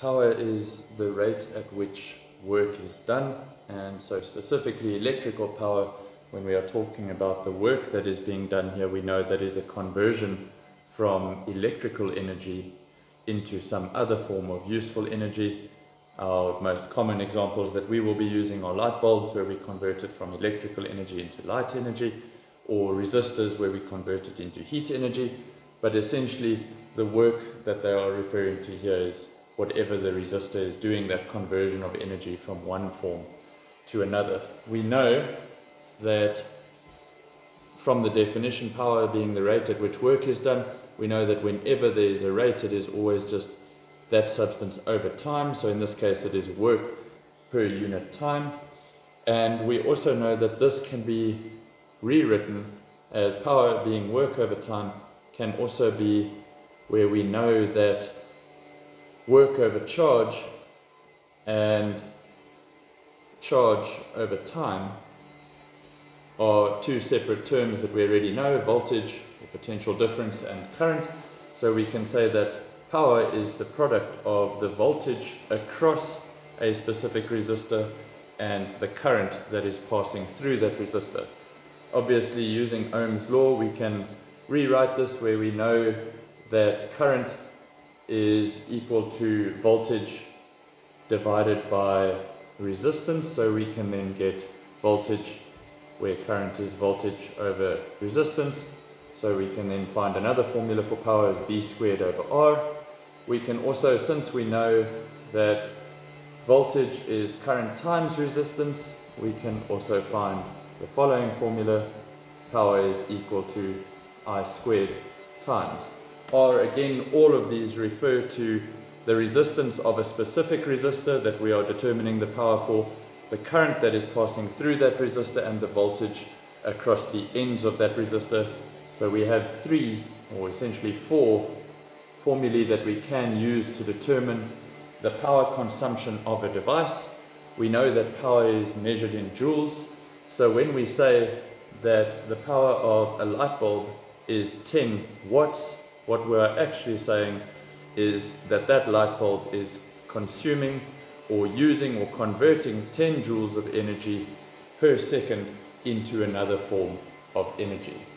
Power is the rate at which work is done, and so specifically electrical power, when we are talking about the work that is being done here, we know that is a conversion from electrical energy into some other form of useful energy. Our most common examples that we will be using are light bulbs, where we convert it from electrical energy into light energy, or resistors, where we convert it into heat energy. But essentially, the work that they are referring to here is whatever the resistor is doing that conversion of energy from one form to another. We know that from the definition, power being the rate at which work is done, we know that whenever there is a rate, it is always just that substance over time. So in this case, it is work per unit time. And we also know that this can be rewritten as power being work over time can also be where we know that work over charge and charge over time are two separate terms that we already know, voltage, or potential difference, and current. So we can say that power is the product of the voltage across a specific resistor and the current that is passing through that resistor. Obviously, using Ohm's law, we can rewrite this where we know that current is equal to voltage divided by resistance. So we can then get voltage where current is voltage over resistance. So we can then find another formula for power is V squared over R. We can also, since we know that voltage is current times resistance, we can also find the following formula. Power is equal to I squared times R again, all of these refer to the resistance of a specific resistor that we are determining the power for, the current that is passing through that resistor and the voltage across the ends of that resistor. So we have three, or essentially four, formulae that we can use to determine the power consumption of a device. We know that power is measured in joules. So when we say that the power of a light bulb is 10 watts, what we're actually saying is that that light bulb is consuming or using or converting 10 joules of energy per second into another form of energy.